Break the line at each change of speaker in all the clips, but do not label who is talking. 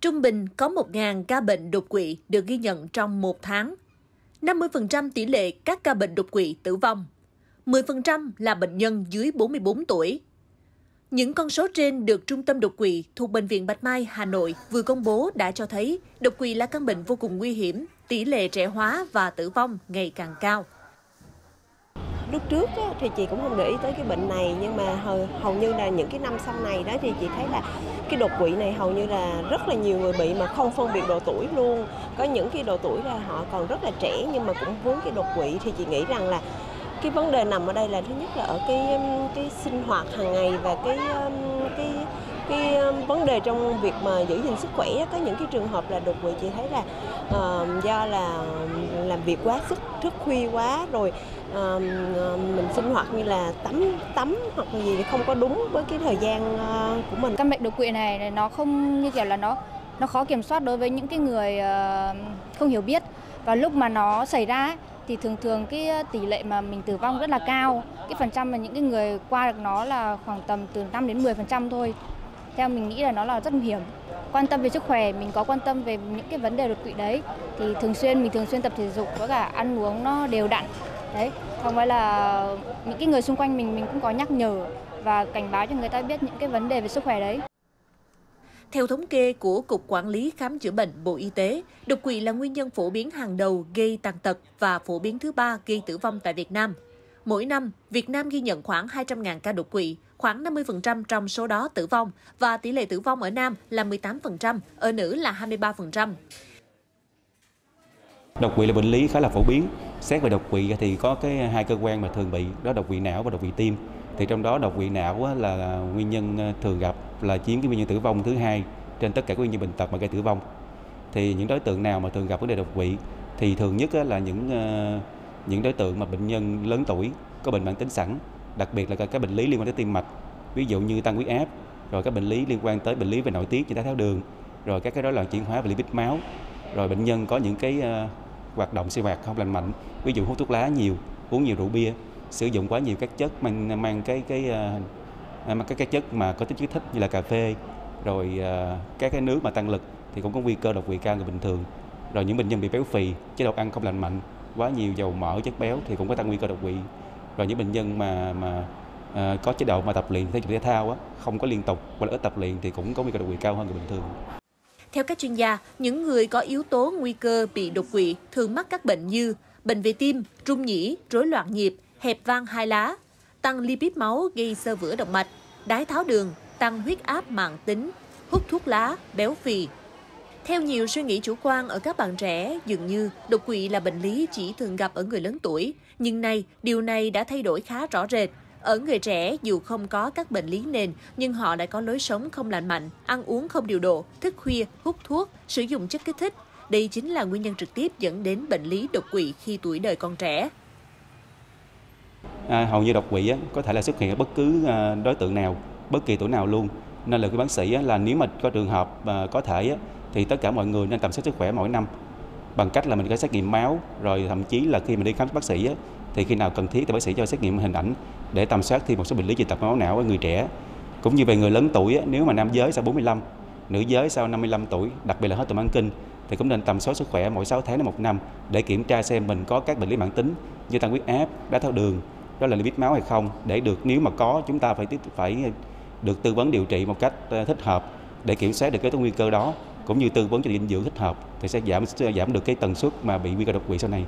Trung bình có 1.000 ca bệnh đột quỵ được ghi nhận trong một tháng. 50% tỷ lệ các ca bệnh đột quỵ tử vong. 10% là bệnh nhân dưới 44 tuổi. Những con số trên được Trung tâm đột quỵ thuộc Bệnh viện Bạch Mai, Hà Nội vừa công bố đã cho thấy đột quỵ là căn bệnh vô cùng nguy hiểm, tỷ lệ trẻ hóa và tử vong ngày càng cao.
Lúc trước á, thì chị cũng không để ý tới cái bệnh này nhưng mà hầu, hầu như là những cái năm sau này đó thì chị thấy là cái đột quỵ này hầu như là rất là nhiều người bị mà không phân biệt độ tuổi luôn. Có những cái độ tuổi là họ còn rất là trẻ nhưng mà cũng vướng cái đột quỵ thì chị nghĩ rằng là cái vấn đề nằm ở đây là thứ nhất là ở cái cái sinh hoạt hàng ngày và cái um, cái cái vấn đề trong việc mà giữ gìn sức khỏe có những cái trường hợp là đột quỵ chị thấy là uh, do là làm việc quá sức thức khuya quá rồi uh, mình sinh hoạt như là tắm tắm hoặc là gì không có đúng với cái thời gian uh, của mình
căn bệnh đột quỵ này nó không như kiểu là nó nó khó kiểm soát đối với những cái người uh, không hiểu biết và lúc mà nó xảy ra thì thường thường cái tỷ lệ mà mình tử vong rất là cao. Cái phần trăm mà những cái người qua được nó là khoảng tầm từ 5 đến 10% thôi. Theo mình nghĩ là nó là rất nguy hiểm. Quan tâm về sức khỏe, mình có quan tâm về những cái vấn đề đột quỵ đấy thì thường xuyên mình thường xuyên tập thể dục với cả ăn uống nó đều đặn. Đấy, không phải là những cái người xung quanh mình mình cũng có nhắc nhở và cảnh báo cho người ta biết những cái vấn đề về sức khỏe đấy.
Theo thống kê của Cục Quản lý Khám chữa bệnh Bộ Y tế, đột quỵ là nguyên nhân phổ biến hàng đầu gây tàn tật và phổ biến thứ ba gây tử vong tại Việt Nam. Mỗi năm, Việt Nam ghi nhận khoảng 200.000 ca đột quỵ, khoảng 50% trong số đó tử vong và tỷ lệ tử vong ở nam là 18%, ở nữ là 23%.
Đột quỵ là bệnh lý khá là phổ biến. Xét về đột quỵ thì có cái hai cơ quan mà thường bị, đó đột quỵ não và đột quỵ tim. Thì trong đó đột quỵ não là nguyên nhân ờ, thường gặp là chiếm cái nguyên nhân tử vong thứ hai trên tất cả các nguyên nhân bệnh tật mà gây tử vong thì những đối tượng nào mà thường gặp vấn đề đột quỵ thì thường nhất là những ờ, những đối tượng mà bệnh nhân lớn tuổi có bệnh mãn tính sẵn đặc biệt là các bệnh lý liên quan tới tim mạch ví dụ như tăng huyết áp rồi các bệnh lý liên quan tới bệnh lý về nội tiết như đái tháo đường rồi các cái rối loạn chuyển hóa và lipid máu rồi bệnh nhân có những cái uh, hoạt động sinh hoạt không lành mạnh ví dụ hút thuốc lá nhiều uống nhiều rượu bia sử dụng quá nhiều các chất mang mang cái cái uh, À, mà các cái chất mà có tính kích thích như là cà phê rồi uh, các cái nước mà tăng lực thì cũng có nguy cơ đột quỵ cao người bình thường. Rồi những bệnh nhân bị béo phì chế độ ăn không lành mạnh quá nhiều dầu mỡ chất béo thì cũng có tăng nguy cơ đột quỵ rồi những bệnh nhân mà mà uh, có chế độ mà tập luyện thể dục thể thao á, không có liên tục hoặc là ít tập luyện thì cũng có nguy cơ đột quỵ cao hơn người bình thường
theo các chuyên gia, những người có yếu tố nguy cơ bị đột quỵ thường mắc các bệnh như bệnh về tim, trung nhĩ, rối loạn nhịp, hẹp van hai lá, tăng lipid máu gây sơ vữa động mạch, đái tháo đường, tăng huyết áp mạng tính, hút thuốc lá, béo phì. Theo nhiều suy nghĩ chủ quan ở các bạn trẻ, dường như đột quỵ là bệnh lý chỉ thường gặp ở người lớn tuổi, nhưng nay điều này đã thay đổi khá rõ rệt. Ở người trẻ, dù không có các bệnh lý nền, nhưng họ lại có lối sống không lành mạnh, ăn uống không điều độ, thức khuya, hút thuốc, sử dụng chất kích thích. Đây chính là nguyên nhân trực tiếp dẫn đến bệnh lý đột quỵ khi tuổi đời còn trẻ
à, hầu như đột quỵ á, có thể là xuất hiện ở bất cứ à, đối tượng nào bất kỳ tuổi nào luôn nên là cái bác sĩ á, là nếu mà có trường hợp à, có thể á, thì tất cả mọi người nên tầm soát sức khỏe mỗi năm bằng cách là mình có xét nghiệm máu rồi thậm chí là khi mình đi khám bác sĩ á, thì khi nào cần thiết thì bác sĩ cho xét nghiệm hình ảnh để tầm soát thêm một số bệnh lý dị tật máu não ở người trẻ. Cũng như về người lớn tuổi á, nếu mà nam giới sau 45 nữ giới sau 55 tuổi đặc biệt là hết tuần mãn kinh thì cũng nên tầm soát sức khỏe mỗi 6 tháng đến một năm để kiểm tra xem mình có các bệnh lý mãn tính như tăng huyết áp, đái tháo đường, đó là lipid máu hay không. Để được nếu mà có chúng ta phải phải được tư vấn điều trị một cách ờ, thích hợp để kiểm soát được cái nguy cơ đó cũng như tư vấn cho dinh dưỡng thích hợp thì sẽ giảm giảm được cái tần suất mà bị nguy cơ đột quỵ sau này.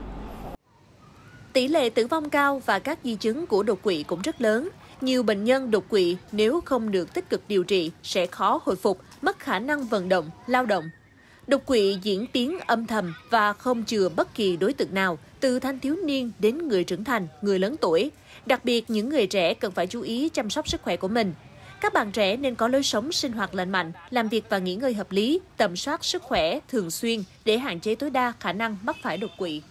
Tỷ lệ tử vong cao và các di chứng của đột quỵ cũng rất lớn. Nhiều bệnh nhân đột quỵ nếu không được tích cực điều trị sẽ khó hồi phục, mất khả năng vận động, lao động. Đột quỵ diễn tiến âm thầm và không chừa bất kỳ đối tượng nào, từ thanh thiếu niên đến người trưởng thành, người lớn tuổi. Đặc biệt, những người trẻ cần phải chú ý chăm sóc sức khỏe của mình. Các bạn trẻ nên có lối sống sinh hoạt lành mạnh, làm việc và nghỉ ngơi hợp lý, tầm soát sức khỏe thường xuyên để hạn chế tối đa khả năng mắc phải đột quỵ.